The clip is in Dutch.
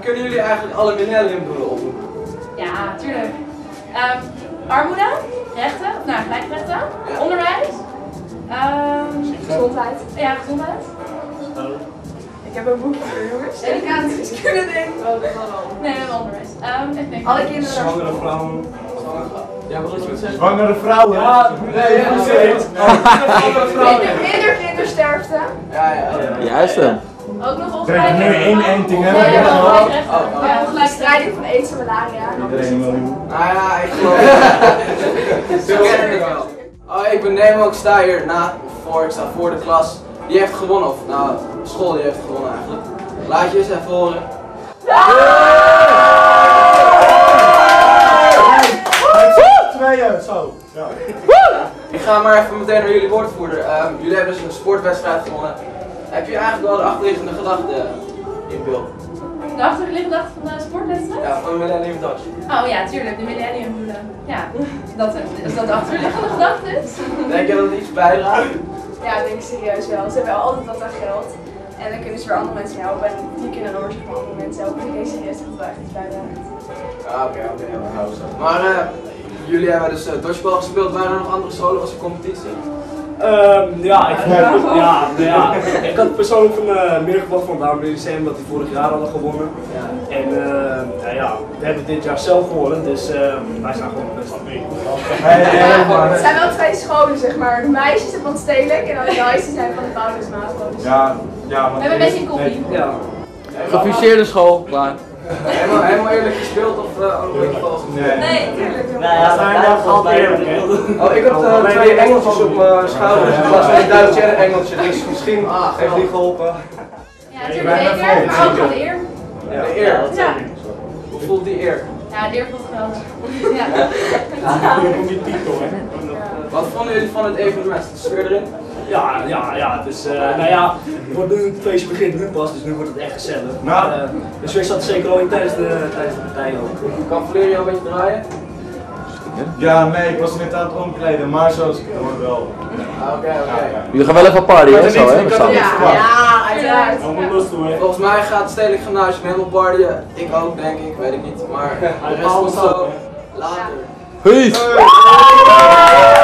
kunnen jullie eigenlijk alle millenniumdoelen oproepen? Ja, tuurlijk. Ehm, armoede, rechten, of nou, gelijkrechten, Ja. onderwijs, ehm, Gezondheid. ja, gezondheid. Ik heb een boekje voor jongens. Educatie. Kunnen denken. Nee, we hebben onderwijs. Ehm. Alle kinderen. Zwangere vrouwen. Ja, wat je zeggen? Zwangere vrouwen. Ja, nee, ja, dat is het. Minder, minder kindersterfte. Ja, ja. Juist hem. Ook nog ongelijk. nu één enting, hè? Nee, Ja. gelijkrechten. Oh, oh. Ja, bestrijding van en malaria. Iedereen een miljoen. Nou ja, ik geloof Zo ken ik het wel. Oh, ik ben Nemo, ik sta hier na, voor, ik sta voor de klas. Die heeft gewonnen, of nou, school die heeft gewonnen eigenlijk. Laat je eens even horen. Tweeën, zo. Ja. Ik ga maar even meteen naar jullie woordvoerder. Ehm, jullie hebben dus een sportwedstrijd gewonnen. Heb je eigenlijk wel de achterliggende gedachte in beeld? De achterliggende gedachte van de sportwedstrijd? Ja, van Millennium Dutch. Oh ja, tuurlijk, de millenniumdoelen. Ja, dat, is dat de achterliggende gedachte is? Denk je dat het iets bijdraagt? Ja, ik denk serieus wel. Ze hebben altijd wat aan geld. En dan kunnen ze weer andere mensen helpen. En die kunnen dan weer andere mensen helpen. Ik denk serieus dat het wel echt iets bijdraagt. Ah, oké, oké, ja, zo. Maar eh, jullie hebben dus uh, dodgeball gespeeld. Waren er nog andere solos of competitie? Ehm, ja, ik, vond, ja, nou ja, ik had persoonlijk van uh, meer verwacht van Daan Lyceum omdat die vorig jaar hadden gewonnen. Ja. En uh, nou ja, we hebben dit jaar zelf gewonnen, dus uh, wij zijn gewoon best wel mee. Het zijn wel twee scholen, zeg maar. De meisjes zijn van het stedelijk en dan de meisjes zijn van de Paulusmaat. Ja, ja, We hebben een beetje een kopie. Ja. Gefuseerde school, klaar. Helemaal, helemaal eerlijk gespeeld of uh, ook een beetje vals? Nee. Nee. Nou ja, zijn wel altijd eerlijk, hè? Oh, ik had uh, twee engeltjes op mijn schouders. Het was een Duitsje en een Engeltje, dus misschien Ah, heeft die geholpen. Ja, natuurlijk zeker, maar ook de eer. De eer. Ja. Hoe voelt die eer? Ja, de eer voelt geweldig. Ja. Wat vonden jullie van het evenement? De sfeer erin? Ja, ja, ja, het is, uh, nou ja, het, wordt nu, het feestje begint nu pas, dus nu wordt het echt gezellig. Nou. Maar, uh, de sfeer zat zeker al in tijdens de, tijdens de partij ook. Kan Valerio een beetje draaien? Ja, nee, ik was net aan het omkleden, maar zoals ik het hoor wel. Ah, Oké, oké. Jullie gaan wel even party, hè? Zo, hè? allen. Ja, uiteraard. Volgens mij gaat het Stedelijk Gymnasium helemaal partyen. Ik ook, denk ik, weet ik niet. Maar de rest zo later. Peace!